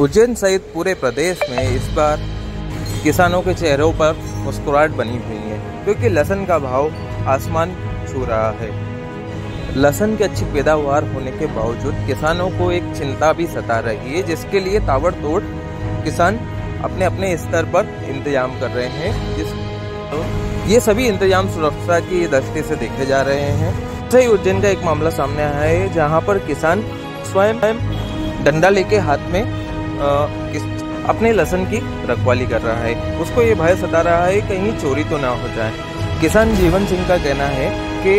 उज्जैन सहित पूरे प्रदेश में इस बार किसानों के चेहरों पर मुस्कुराहट बनी हुई है, क्योंकि लहसुन का भाव आसमान छू रहा है। लहसुन की अच्छी पैदावार होने के बावजूद किसानों को एक चिंता भी सता रही है, जिसके लिए ताबड़तोड़ किसान अपने अपने स्तर पर इंतज़ाम कर रहे हैं। जिस तो ये सभी इंतज़ाम सुरक्षा की दृष्टि से देखे जा रहे हैं। सही उज्जैन का एक मामला सामने आया है, जहाँ पर किसान स्वयं डंडा लेके हाथ में अपने लहसन की रखवाली कर रहा है। उसको ये भय सता रहा है, कहीं चोरी तो ना हो जाए। किसान जीवन सिंह का कहना है कि,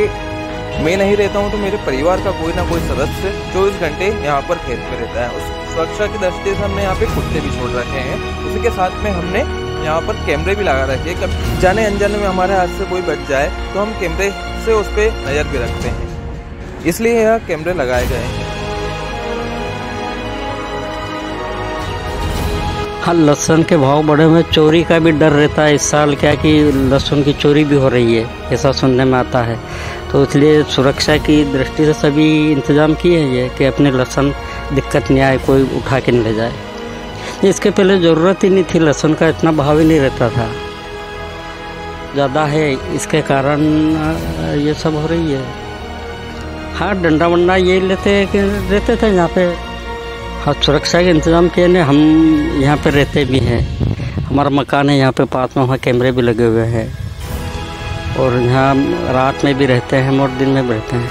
मैं नहीं रहता हूँ तो मेरे परिवार का कोई ना कोई सदस्य चौबीस घंटे यहाँ पर खेत में रहता है। उस सुरक्षा की दृष्टि से हमने यहाँ पे कुत्ते भी छोड़ रखे हैं। उसी के साथ में हमने यहाँ पर कैमरे भी लगा रखे हैं। जाने अनजाने में हमारे हाथ से कोई बच जाए तो हम कैमरे से उस पर नज़र भी रखते हैं। इसलिए यह कैमरे लगाए गए हैं। हाँ लहसुन के भाव बढ़े हुए चोरी का भी डर रहता है। इस साल क्या कि लहसुन की चोरी भी हो रही है, ऐसा सुनने में आता है। तो इसलिए सुरक्षा की दृष्टि से सभी इंतज़ाम किए हैं ये, कि अपने लहसुन दिक्कत नहीं आए, कोई उठा के नहीं ले जाए। इसके पहले ज़रूरत ही नहीं थी। लहसुन का इतना भाव ही नहीं रहता था। ज़्यादा है, इसके कारण ये सब हो रही है। हाँ डंडा वंडा ये लेते, रहते थे यहाँ पे। हाँ सुरक्षा के इंतज़ाम के ने, हम यहाँ पर रहते भी हैं। हमारा मकान है, यहाँ पे पास में वहाँ कैमरे भी लगे हुए हैं। और यहाँ रात में भी रहते हैं और दिन में भी रहते हैं।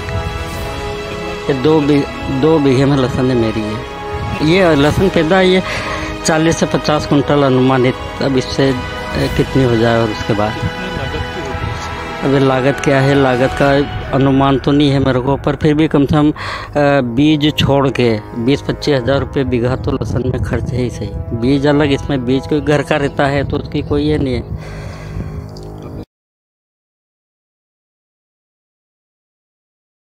ये दो बी दो बीघे में लहसुन है मेरी है ये लहसुन पैदा ये चालीस से पचास कुंटल अनुमानित। अब इससे कितनी हो जाए और उसके बाद? अभी लागत क्या है, लागत का अनुमान तो नहीं है मेरे को, पर फिर भी कम से कम बीज छोड़ के बीस पच्चीस हज़ार रुपये बीघा तो लहसन में खर्च है ही सही। बीज अलग, इसमें बीज कोई घर का रहता है तो उसकी कोई ये नहीं है।